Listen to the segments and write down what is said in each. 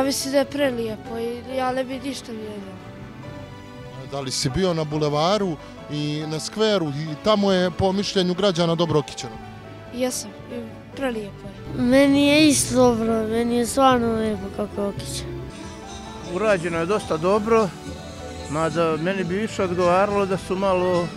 Ja mislim da je prelijepo i ja ne bi ništa mijenjao. Da li si bio na bulevaru i na skveru i tamo je po mišljenju građana dobro okićeno? Jesam, prelijepo je. Meni je isto dobro, meni je stvarno lijepo kako je okiće. Urađeno je dosta dobro, mada meni bi više odgovaralo da su malo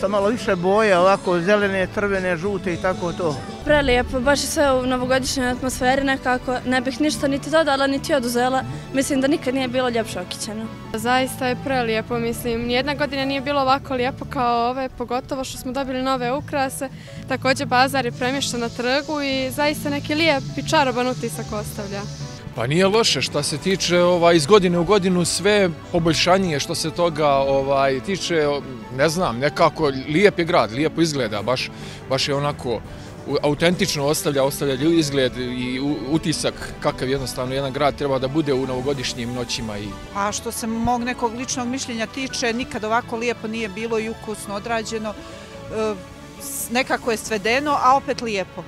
sa malo više boje, ovako zelene, trvene, žute i tako to. Prelijepo, baš sve u novogodišnjoj atmosferi nekako. Ne bih ništa niti dodala, niti oduzela. Mislim da nikad nije bilo ljepše okićeno. Zaista je prelijepo, mislim. Nijedna godina nije bilo ovako lijepo kao ove, pogotovo što smo dobili nove ukrase. Također bazar je premješten na trgu i zaista neki lijep i čaroban utisak ostavlja. Pa nije loše što se tiče ovaj iz godine u godinu sve poboljšanje što se toga ovaj tiče ne znam nekako lijep je grad lijepo izgleda baš baš je onako autentično ostavlja ostavlja izgled i utisak kakav jednostavno jedan grad treba da bude u novogodišnjim noćima i a što se mog nekog ličnog mišljenja tiče nikad ovako lijepo nije bilo i ukusno odrađeno. E, nekako je svedeno a opet lijepo.